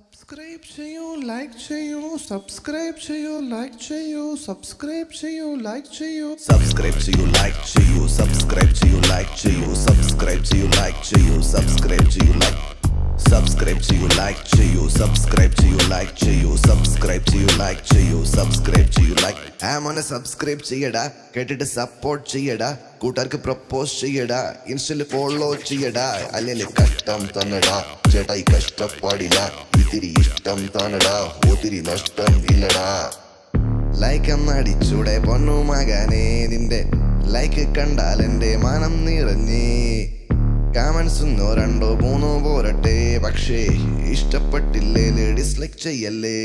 Subscribe ചെയ്യൂ like ചെയ്യൂ subscribe ചെയ്യൂ ലൈക്ക് ചെയ്യൂ സബ്സ്ക്രൈബ് ചെയ്യൂ ലൈക്ക് ചെയ്യൂ Subscribe to you, like to you, subscribe to you, like to you, subscribe to you, like to you, subscribe to you, like. Subscribe to you, like to you, subscribe to you, like to you, subscribe to you, like to you, subscribe to you, like. ആമോനെ subscribe ചെയ്യടാ കേട്ടിട്ട് support ചെയ്യടാ കൂട്ടുകാർക്ക് propose ചെയ്യടാ ഇൻസ്റ്റയിൽ follow ചെയ്യടാ അല്ലെങ്കിൽ കഷ്ടം തന്നടാ. ചേട്ടായി കഷ്ടപ്പാടില്ല ഇത്തിരി ഇഷ്ടം തന്നടാ ഒത്തിരി നഷ്ടം ഇല്ലടാ. ലൈക്ക് എന്നടിച്ചൂടെ പൊണ്ണു മകനെ നിന്റെ ലൈക്ക് കണ്ടാൽ എന്റെ മനം നിറഞ്ഞേ. കമൻസ് ഒന്നോ രണ്ടോ മൂന്നോ പോരട്ടെ പക്ഷേ ഇഷ്ടപ്പെട്ടില്ലേ ഡിസ്ലൈക്ക് ചെയ്യല്ലേ?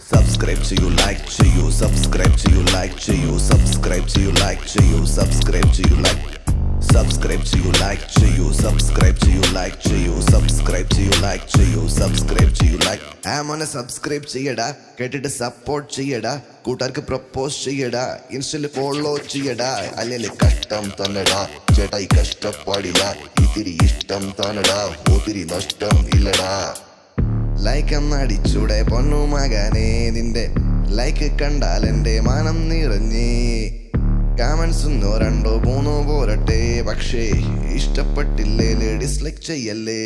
సబ్స్క్రైబ్ చేయు లైక్ చేయు సబ్స్క్రైబ్ చేయు లైక్ చేయు సబ్స్క్రైబ్ చేయు లైక్ చేయు సబ్స్క్రైబ్ చేయు లైక్ సబ్స్క్రైబ్ చేయు లైక్ చేయు సబ్స్క్రైబ్ చేయు లైక్ చేయు సబ్స్క్రైబ్ చేయు లైక్ చేయు సబ్స్క్రైబ్ చేయు లైక్ ఆమెను సబ్స్క్రైబ్ చేయడా కెటిడ్ సపోర్ట్ చేయడా కూటర్కి ప్రపోజ్ చేయడా ఇన్స్టల్ ఫోన్లో చేయడా అల్లెలి కష్టం తనడా చెటై కష్టపడిలా ఇతిరి ఇష్టం తనడా ఓతిరి నష్టం ఇల్లడా ലൈക്ക് എന്നടിച്ചൂടെ പൊന്നു മകനേ നിന്റെ ലൈക്ക് കണ്ടാൽ എന്റെ മനം നിറഞ്ഞേ. കമൻസ് ഒന്നോ രണ്ടോ മൂന്നോ പോരട്ടെ പക്ഷേ ഇഷ്ടപ്പെട്ടില്ലേ ഡിസ്ലൈക്ക് ചെയ്യല്ലേ.